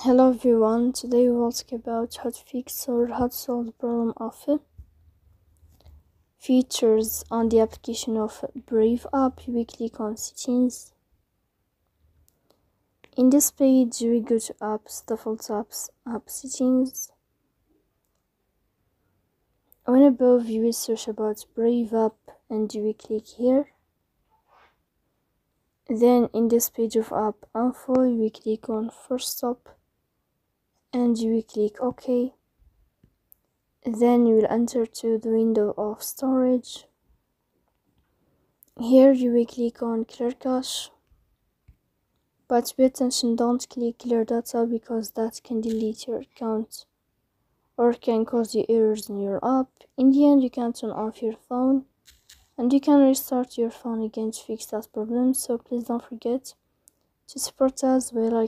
Hello everyone, today we will talk about how to fix or how to solve the problem of uh, features on the application of Brave app. We click on settings. In this page we go to apps, default apps, app settings. When above you will search about Brave app and you will click here. Then in this page of app info will click on force stop and you will click OK. Then you will enter to the window of storage. Here you will click on clear cache. But pay attention, don't click clear data because that can delete your account or can cause you errors in your app. In the end, you can turn off your phone and you can restart your phone again to fix that problem. So please don't forget to support us by liking